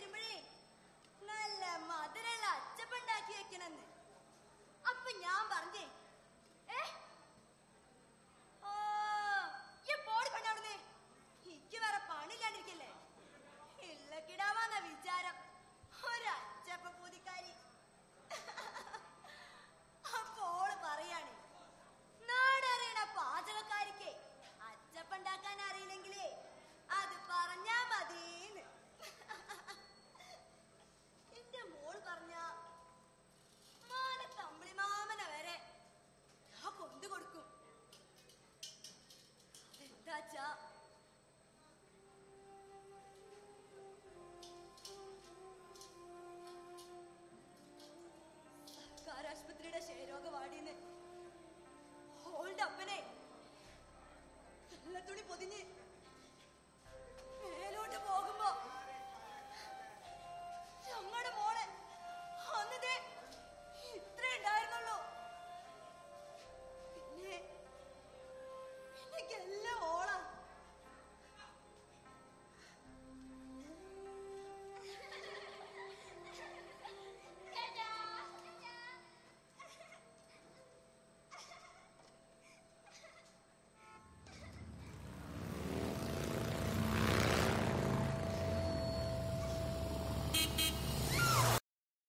വരുമ്പോഴേ